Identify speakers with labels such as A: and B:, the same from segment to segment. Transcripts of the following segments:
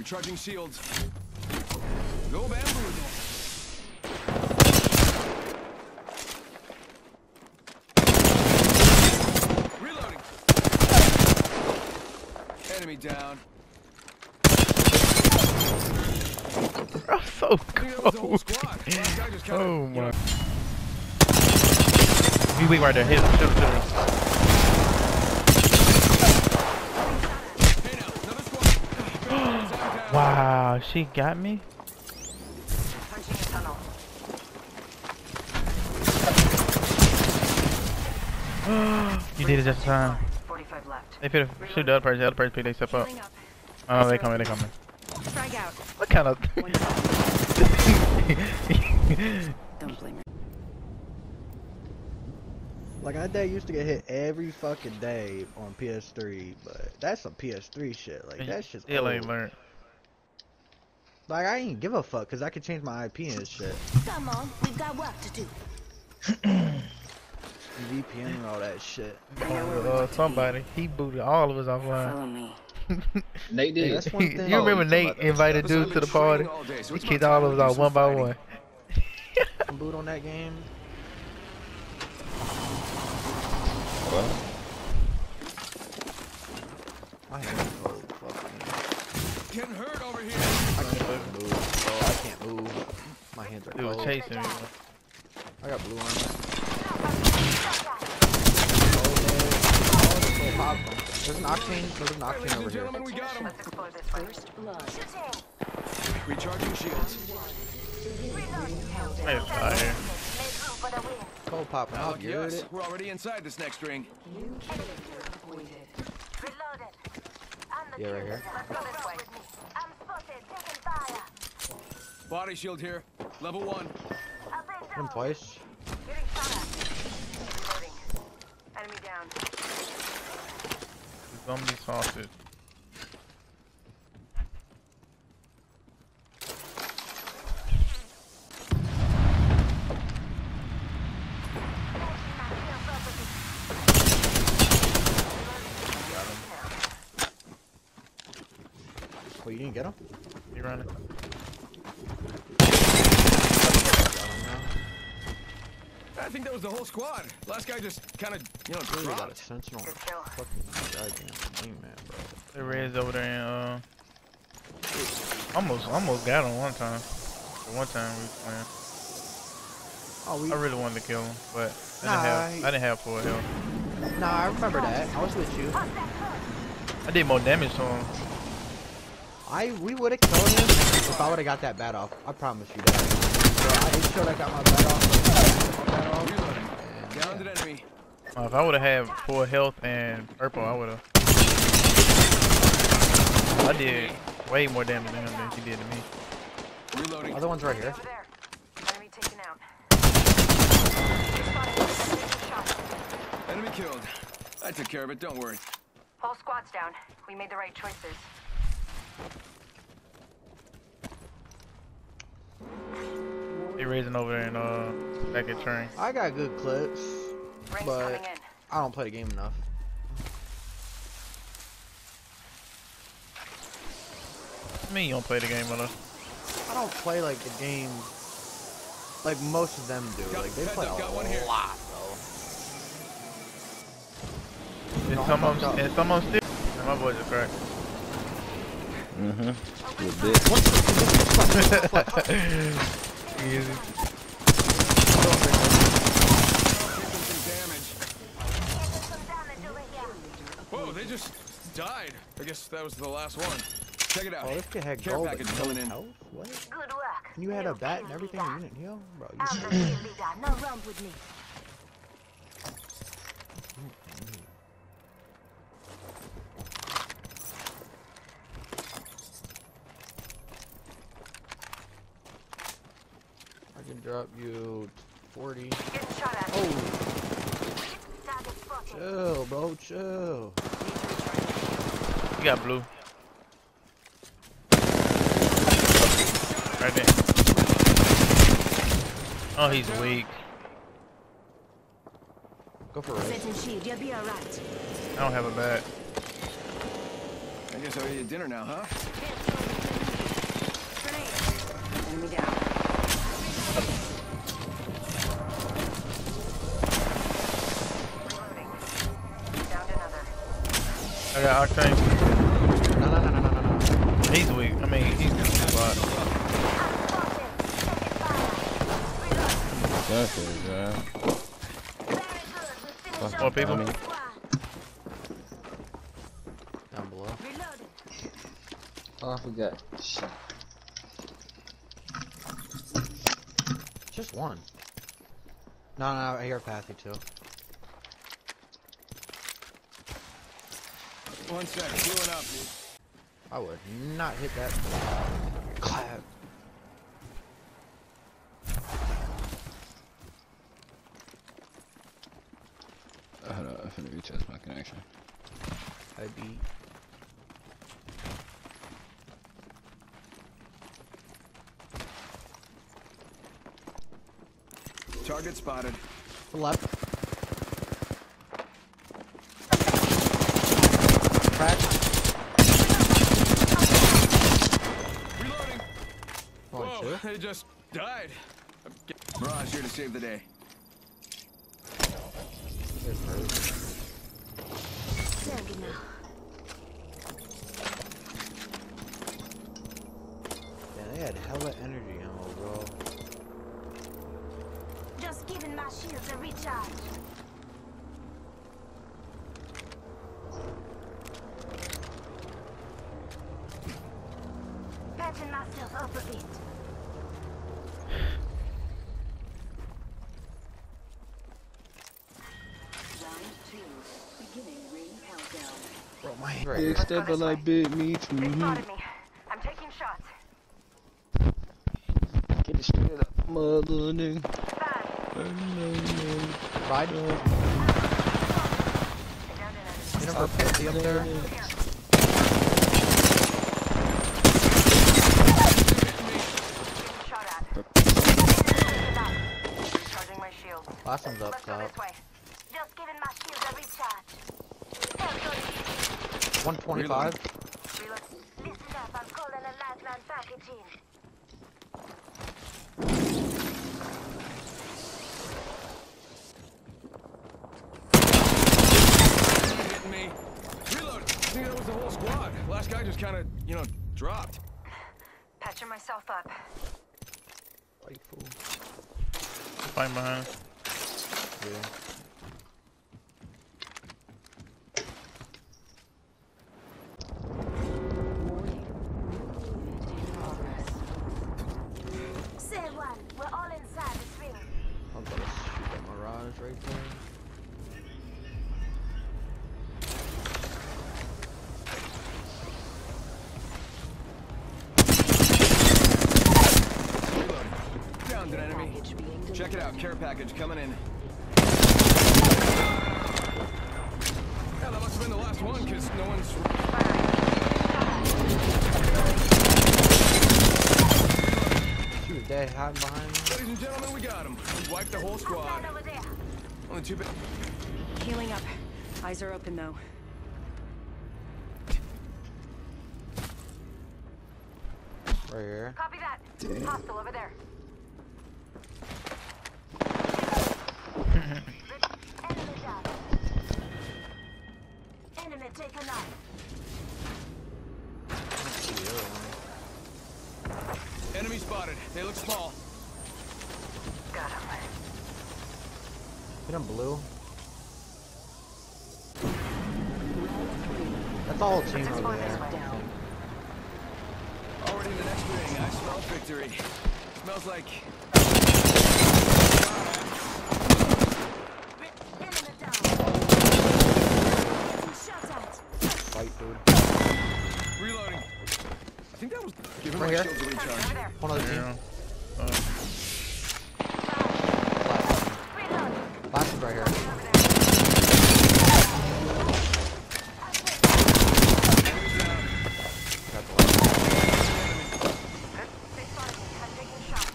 A: Recharging shields. Go bamboozle. Reloading. Enemy down.
B: I'm so
A: I think that was the whole
B: cold.
A: squad. Last guy just kinda,
B: Oh
A: you know,
B: my. He weak right there. Hit him. Shoot him. Shoot him.
A: Hey now, another squad.
B: Wow, she got me.
C: Punching a tunnel.
B: You did it just in time.
C: 45 left.
B: They fit shoot the other person. The other person they step up. Oh, they coming. They coming. What kind of?
C: Don't blame her.
D: Like I dad used to get hit every fucking day on PS3, but that's some PS3 shit. Like that shit's old.
B: ain't learned.
D: Like I ain't give a fuck because I could change my IP and shit.
E: Come on, we've got work to do.
D: VPN and all that shit.
B: Uh, somebody he booted all of us offline.
C: Follow me.
F: Nate did.
D: that's one thing.
B: you remember
F: Oh, you
B: Nate
F: talking about that
B: invited dude to the party?
A: training all day, so
B: He kicked all of us
A: do
B: out
A: some
B: one by
A: fighting.
B: one.
D: Boot on that game.
F: What?
D: My hands cold. Fuck me.
A: Getting hurt over here.
D: I can't move. Bro, I can't move. My hands are
B: He was
D: cold.
B: chasing me.
D: I got blue armor. Oh. There's an octane. There's an
A: All right, ladies
D: octane over
A: and
D: here.
A: gentlemen, we got him.
C: Let's explore this first.
A: Recharging shields.
B: Hey, out here.
D: Cold popping out.
A: Lucky
D: You it?
A: We're already inside this next ring.
D: Yeah, right here.
A: Body shield here. Level one.
D: Hit him twice.
C: Getting shot at. Enemy down.
B: Zombie sausage.
D: Wait, you didn't get him?
B: He running.
D: Got him now.
A: I think that was the whole squad. Last guy just kind of, you know,
D: Really got a
A: dropped.
D: sentinel.
C: Good kill.
D: Fucking goddamn wingman, bro.
B: The Reds over there and uh almost almost got him one time. The one time we was playing.
D: Oh, we.
B: I really wanted to kill him, but I
D: Nah,
B: didn't have I didn't have full health.
D: Nah, I remember that. I was with you.
B: I did more damage to him.
D: I we would have killed him if I would have got that bat off. I promise you that. So I made sure I got my bat off. Bat off.
A: Reloading. Downed
D: yeah.
A: an enemy.
B: Uh, if I would have had full health and purple, I would have. I did way more damage to him than he did to me.
A: Reloading.
D: Other one's right here.
C: Enemy taken out.
A: Enemy killed. I took care of it. Don't worry.
C: Whole squad's down. We made the right choices.
B: He raising over there in uh back at train.
D: I got good clips. But- I don't play the game enough.
B: I mean, you don't play the game with us.
D: I don't play like the game like most of them do.
A: Got-
D: Like they play
A: up,
D: a
A: got here.
D: lot, bro.
B: And some of them, and some of them still. And my voice is cracked.
F: Mm-hmm. Little bit.
B: Easy.
A: Taking some damage. Whoa, they just died. I guess that was the last one. Check it out.
D: Oh, this kid had
A: Care
D: gold
A: package
D: but no
A: coming in.
D: health? What?
E: Good work.
D: And you had a bat and everything and you didn't heal? Bro, you
E: I'm the kill leader. No romp with me.
D: I can drop you 40.
C: Getting shot at.
D: Oh, chill, bro, chill.
B: You got blue. Right there. Oh, he's weak.
D: Go for it.
E: Setting shield, you'll be alright.
B: I don't have a bat.
A: I guess I'll eat dinner now, huh?
C: Enemy down.
B: I got Octane.
D: No, no, no, no, no, no, no.
B: He's weak. I mean, he's good spot.
F: That's it, yeah.
B: More people?
F: Dummy.
D: Down below.
F: Oh, I forgot. Shit.
D: Just one. No, no, I hear Pathy too.
A: One sec, healing up.
D: I would not hit that clap.
F: Hold up, I'm finna retest my connection.
D: I'd be.
A: Target spotted.
D: Left. Crack.
A: Reloading.
D: Only
A: Whoa,
D: two.
A: they just died. Mirage here to save the day.
D: Good first.
E: Serving now.
D: Yeah, they had hella energy ammo, bro.
E: Just giving my shields a recharge. Patching myself up a bit.
C: Round two. Beginning ring countdown.
D: Bro, my hand right.
F: Big step
E: this
F: like bit me too.
E: They spotted me. I'm taking shots.
F: Get it straight up, mother nigga.
E: Bad.
D: Ride.
E: Down to
D: You know, for Pathy up there.
E: Shot at. Recharging my shield.
D: Last one's up
E: Let's go
D: top.
E: this way. Just giving my shield a recharge. Help,
D: 125.
E: Reload. Listen up, I'm calling a lifeline package in.
A: Hitting me. Reload. I think that was the whole squad. Last guy just kind of, you know, dropped.
E: Patching myself up.
D: White fool.
B: Fighting behind.
D: Yeah.
E: One, we're all inside this ring.
D: I'm gonna shoot that Mirage right there.
A: Downed an enemy.
C: Package being delivered.
A: Check it out. Care package coming in. Yeah, that must have been the last one, because no one's...
D: Shoot, they hiding behind me.
A: Ladies and gentlemen, we got him. We wiped the whole squad.
E: Down over there.
A: Oh, Only two bit...
C: Healing up. Eyes are open though.
D: Right here.
E: Copy that. Hostile over there. Enemy down. Enemy taken out.
D: See the other one.
A: Enemy spotted. They look small.
E: Got him.
D: Hit him blue. That's all team over there.
C: Down.
A: Already in the next ring. I smell victory. Smells like...
E: Enemy down. Shot at.
D: Fight food.
A: Reloading. I think that was... Giving
D: Right
A: my
D: here.
A: shields a
E: Over
A: recharge.
E: there.
D: One other team.
B: Yeah. Uh,
D: Last,
E: Reload.
D: last one's right here.
E: Over there.
D: Got the last.
E: They spotted me. I'm taking shots.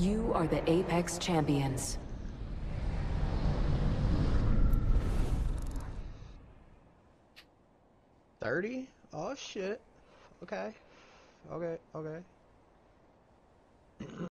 G: You are the Apex Champions.
D: Thirty? Oh shit. Okay. Okay. Okay.